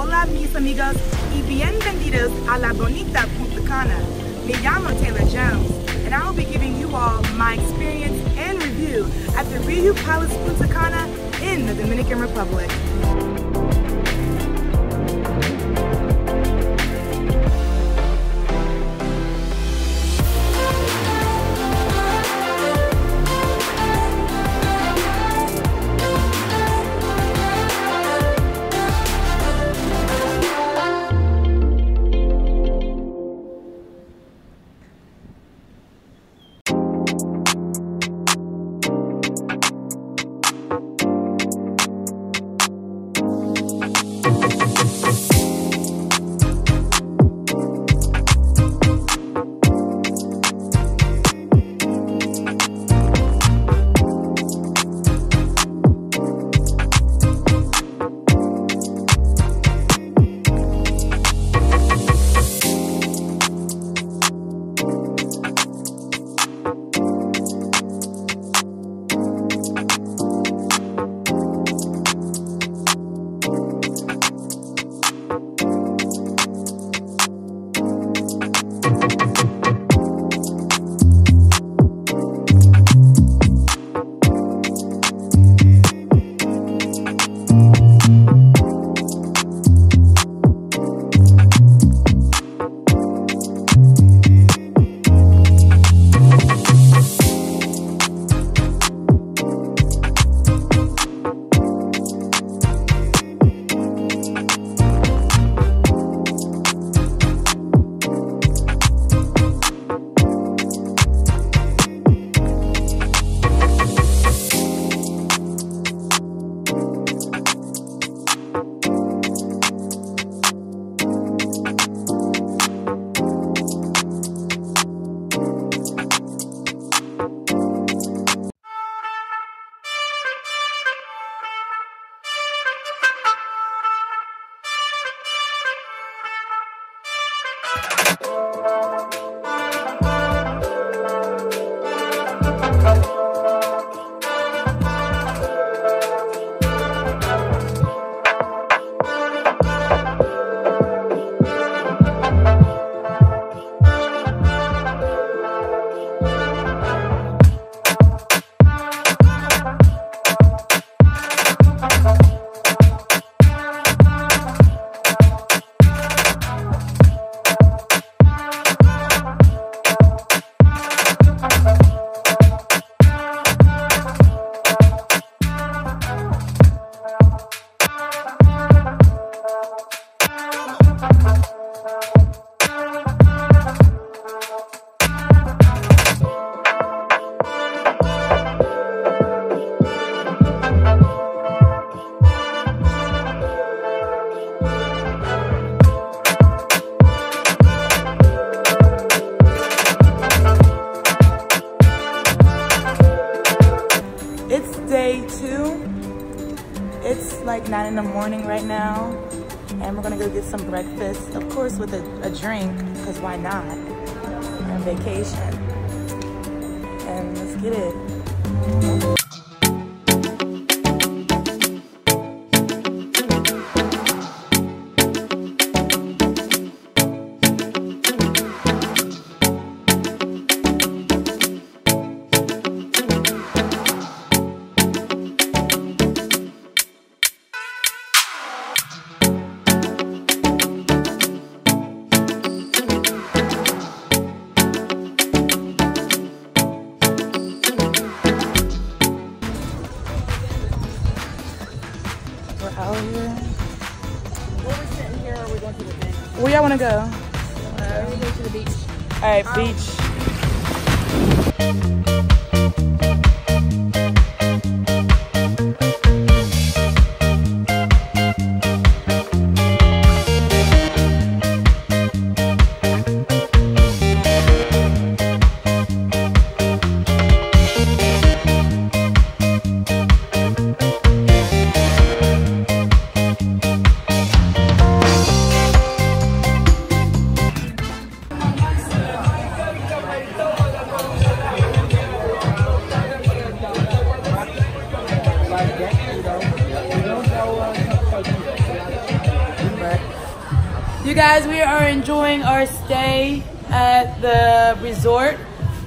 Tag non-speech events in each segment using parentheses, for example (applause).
Hola mis amigos y bienvenidos a la bonita Punta Cana. Me llamo Taylor Jones and I will be giving you all my experience and review at the Riu Palace Punta Cana in the Dominican Republic. Two. It's like nine in the morning right now. And we're gonna go get some breakfast, of course with a, a drink, because why not? We're on vacation. And let's get it. Y'all wanna go? Uh, we go to the beach. All right, beach. Stay at the resort.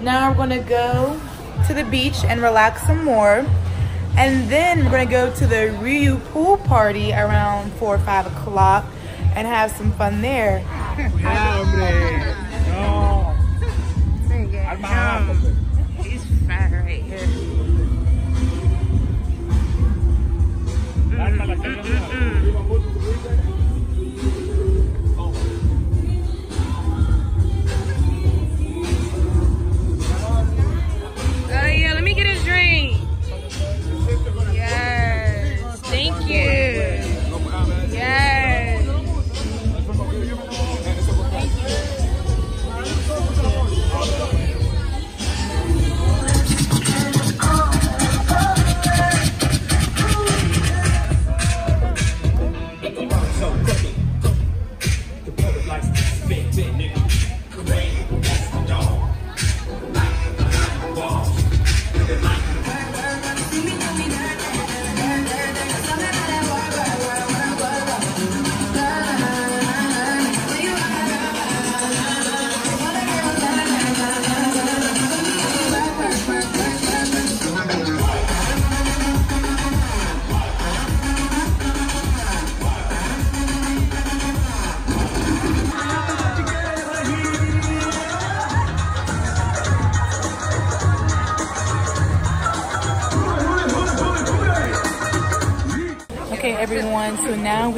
Now we're gonna go to the beach and relax some more. And then we're gonna go to the Riu pool party around four or five o'clock and have some fun there. (laughs) Ya, hombre. No. Alma. He's fat right here. Alma la mm, carga abajo.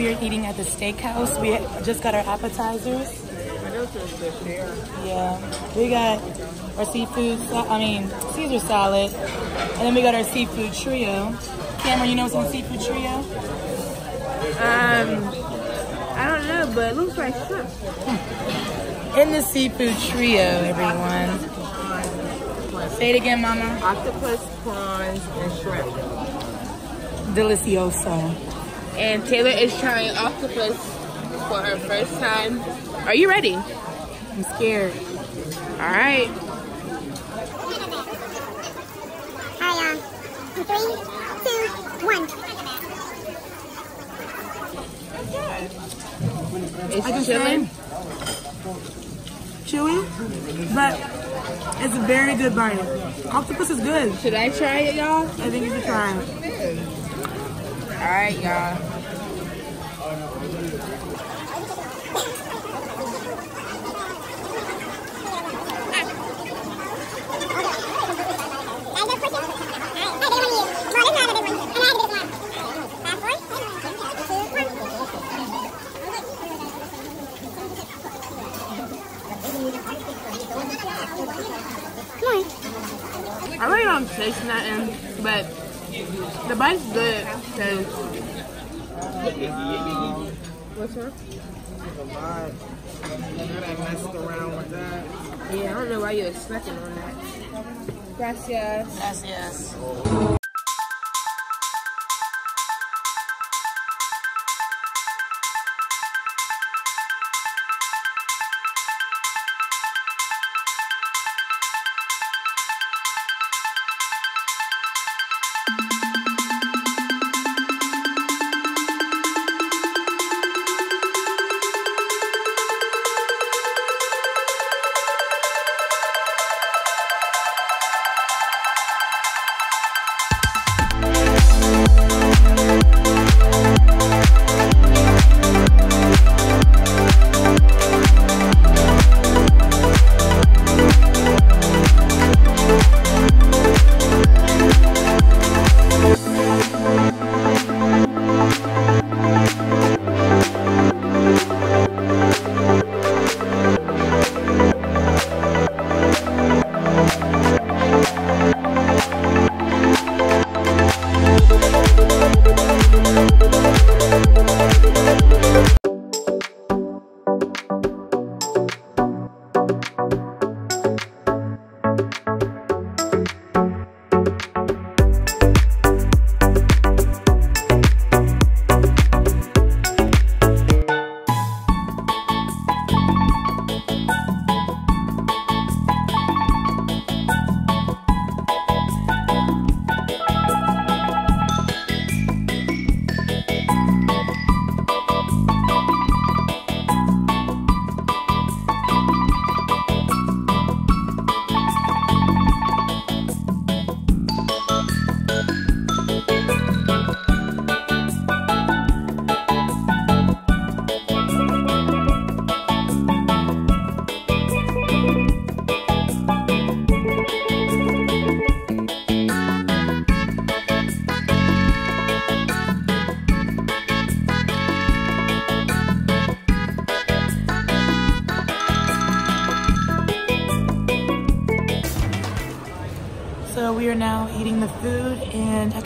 We are eating at the steakhouse. We just got our appetizers. Yeah, we got our seafood, I mean, Caesar salad, and then we got our seafood trio. Cameron, you know what's in the seafood trio? Um, I don't know, but it looks like shrimp. (laughs) In the seafood trio, everyone. Say it again, mama. Octopus, prawns, and shrimp. Delicioso. And Taylor is trying octopus for her first time. Are you ready? I'm scared. All right. Alright, uh, three, two, one. It's I can chilling. say chewy, but it's a very good bite. Octopus is good. Should I try it, y'all? I think you should try it. All right, y'all. I really don't taste nothing, but the bite's good. Cause what's up? Yeah, I don't know why snacking on that. Gracias. Yes,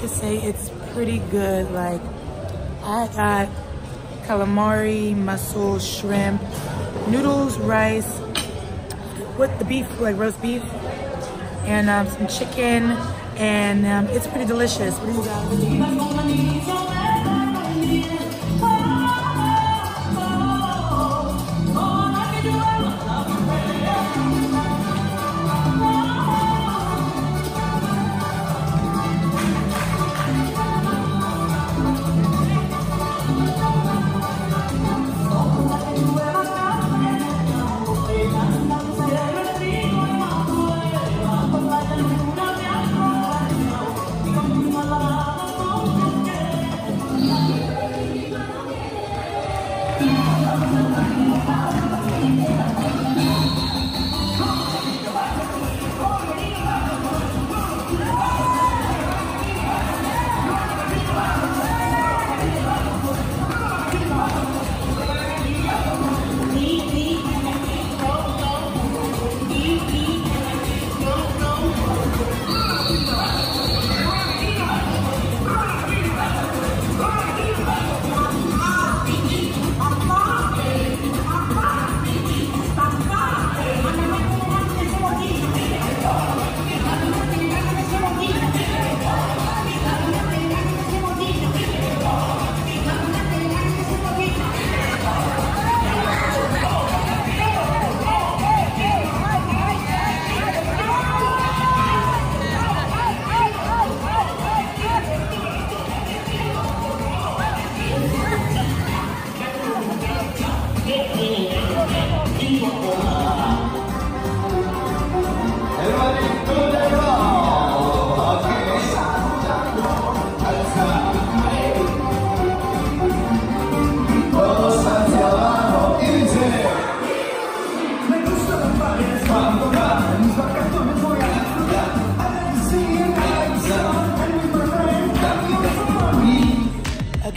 could say it's pretty good. Like I got calamari, mussel, shrimp, noodles, rice, with the beef, like roast beef, and um, some chicken, and um, it's pretty delicious. What do you got?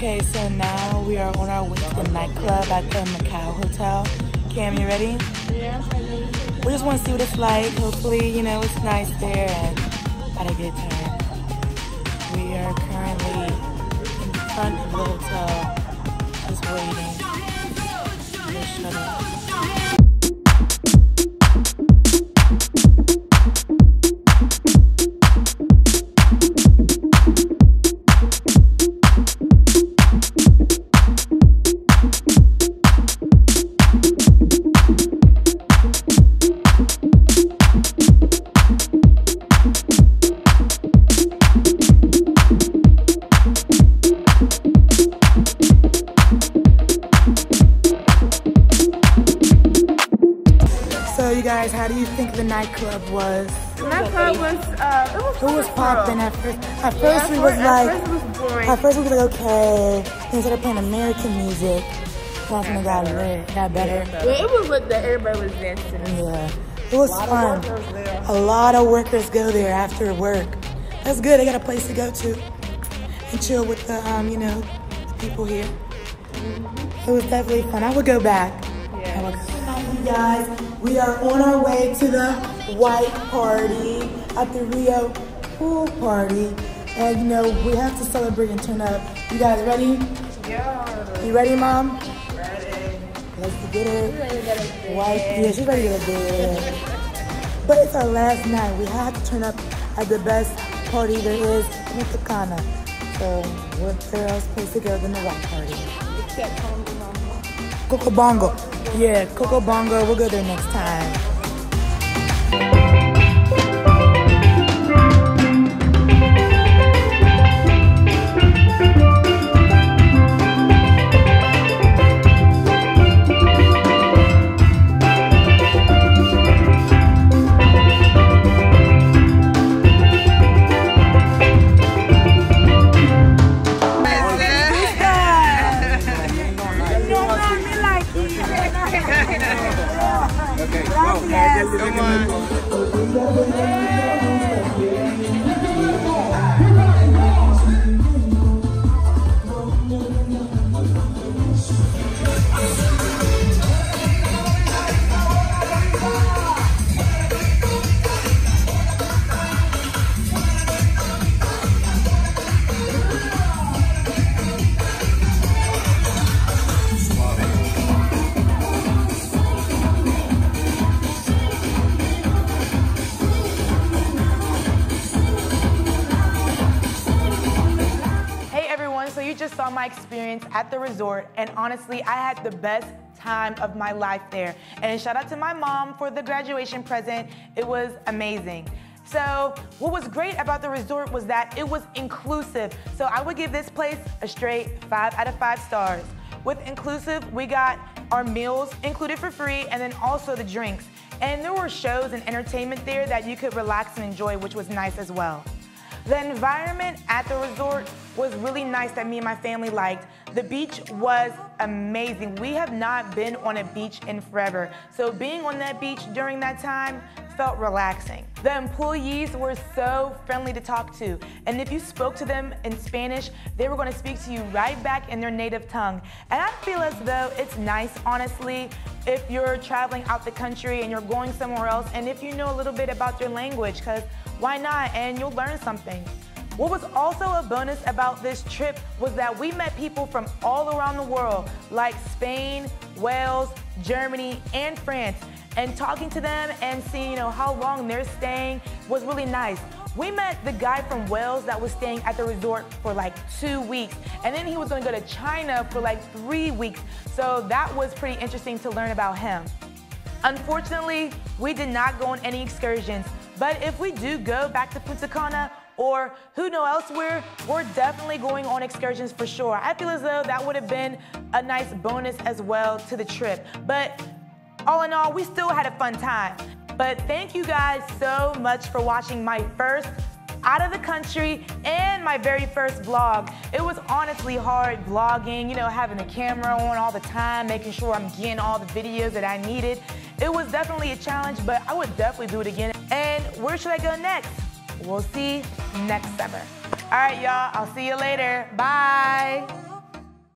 Okay, so now we are on our way to the nightclub at the Macao Hotel. Cam, you ready? Yeah. We just want to see what it's like. Hopefully, you know, it's nice there and had a good time. We are currently in front of the hotel, just waiting how do you think the nightclub was? The nightclub was, uh, it was Who was popping at first? At first, Yeah, we was like, At first was boring. at first we was like, okay. We started playing American music. That's when it got lit, got better. Yeah, it was lit that everybody was dancing. Yeah, it was fun. A lot of workers go there after work. That's good. They got a place to go to and chill with the, um, you know, the people here. It was definitely fun. I would go back. I would go. You guys, we are on our way to the white party at the Riu pool party. And you know, we have to celebrate and turn up. You guys ready? Yeah. You ready, Mom? Ready. Let's get it. White, yeah, she's ready to to bed. (laughs) But it's our last night. We have to turn up at the best party there is in Takana. So, where else place to go than the white party? Except Congo Mama. Coco Bongo. Yeah, Coco Bongo. We'll go there next time. Experience at the resort, and honestly, I had the best time of my life there. And shout out to my mom for the graduation present. It was amazing. So what was great about the resort was that it was inclusive. So I would give this place a straight five out of five stars. With inclusive, we got our meals included for free and then also the drinks. And there were shows and entertainment there that you could relax and enjoy, which was nice as well. The environment at the resort was really nice that me and my family liked. The beach was amazing. We have not been on a beach in forever. So being on that beach during that time felt relaxing. The employees were so friendly to talk to. And if you spoke to them in Spanish, they were gonna speak to you right back in their native tongue. And I feel as though it's nice, honestly, if you're traveling out the country and you're going somewhere else, and if you know a little bit about their language, because why not? And you'll learn something. What was also a bonus about this trip was that we met people from all around the world, like Spain, Wales, Germany, and France. And talking to them and seeing, you know, how long they're staying was really nice. We met the guy from Wales that was staying at the resort for like two weeks. And then he was gonna go to China for like three weeks. So that was pretty interesting to learn about him. Unfortunately, we did not go on any excursions, but if we do go back to Punta Cana or who know elsewhere, we're definitely going on excursions for sure. I feel as though that would have been a nice bonus as well to the trip. But all in all, we still had a fun time. But thank you guys so much for watching my first out of the country and my very first vlog. It was honestly hard vlogging, you know, having the camera on all the time, making sure I'm getting all the videos that I needed. It was definitely a challenge, but I would definitely do it again. And where should I go next? We'll see next summer. All right, y'all, I'll see you later. Bye.